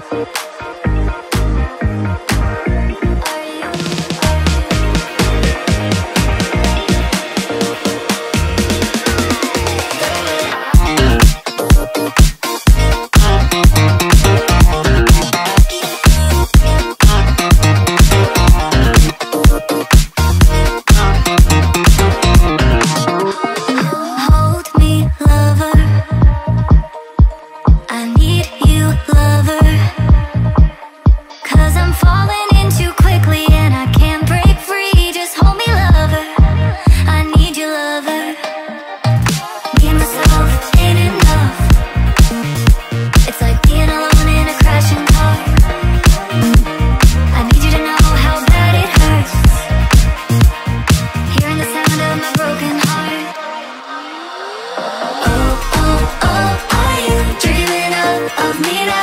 perfect. Mira